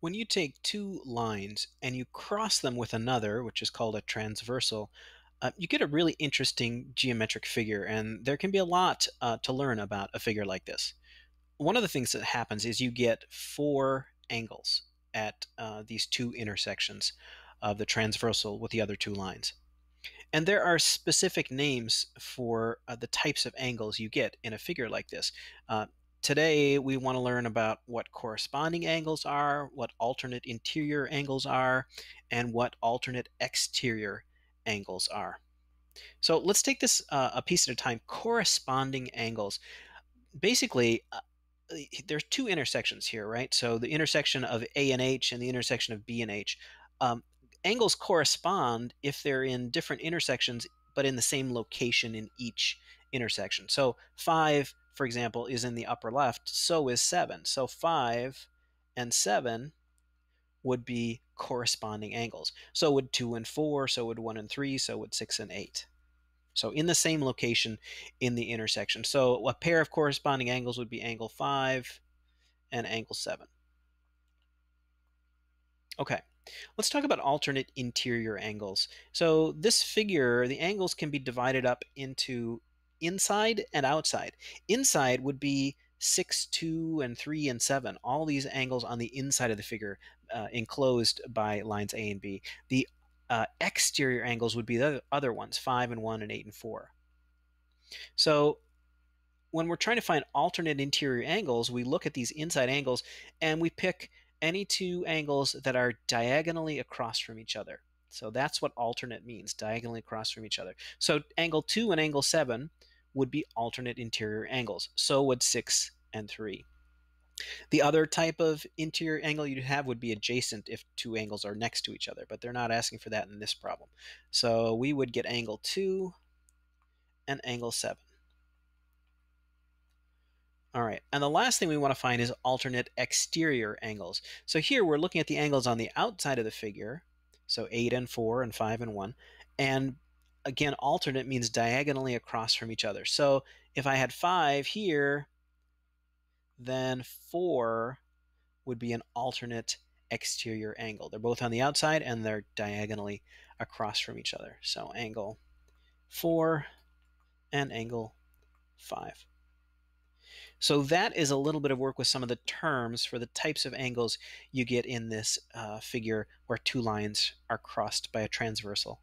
When you take two lines and you cross them with another, which is called a transversal, uh, you get a really interesting geometric figure, and there can be a lot uh, to learn about a figure like this. One of the things that happens is you get four angles at uh, these two intersections of the transversal with the other two lines. And there are specific names for uh, the types of angles you get in a figure like this. Today, we want to learn about what corresponding angles are, what alternate interior angles are, and what alternate exterior angles are. So let's take this uh, a piece at a time. Corresponding angles. Basically, uh, there's two intersections here, right? So the intersection of A and H and the intersection of B and H. Um, angles correspond if they're in different intersections, but in the same location in each intersection. So 5, for example, is in the upper left, so is 7. So 5 and 7 would be corresponding angles. So would 2 and 4, so would 1 and 3, so would 6 and 8. So in the same location in the intersection. So a pair of corresponding angles would be angle 5 and angle 7. Okay, let's talk about alternate interior angles. So this figure, the angles can be divided up into inside and outside. Inside would be 6, 2, and 3, and 7. All these angles on the inside of the figure uh, enclosed by lines A and B. The uh, exterior angles would be the other ones, 5 and 1 and 8 and 4. So when we're trying to find alternate interior angles, we look at these inside angles and we pick any two angles that are diagonally across from each other. So that's what alternate means, diagonally across from each other. So angle 2 and angle 7 would be alternate interior angles. So would 6 and 3. The other type of interior angle you'd have would be adjacent if two angles are next to each other, but they're not asking for that in this problem. So we would get angle 2 and angle 7. All right, and the last thing we want to find is alternate exterior angles. So here we're looking at the angles on the outside of the figure, so 8 and 4 and 5 and 1, and again, alternate means diagonally across from each other. So if I had 5 here, then 4 would be an alternate exterior angle. They're both on the outside and they're diagonally across from each other. So angle 4 and angle 5. So that is a little bit of work with some of the terms for the types of angles you get in this uh, figure where two lines are crossed by a transversal.